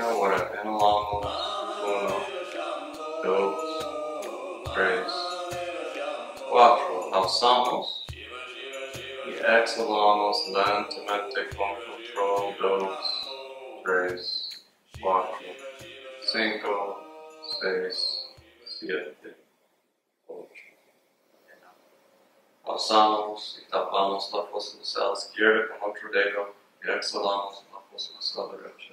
Ahora inhalamos uno, dos, tres, cuatro. Alzamos y exhalamos lentamente con control. Dos, tres, cuatro, cinco, seis, siete, ocho. Alzamos y tapamos la fosa nasal izquierda con otro dedo y exhalamos la fosa nasal derecha.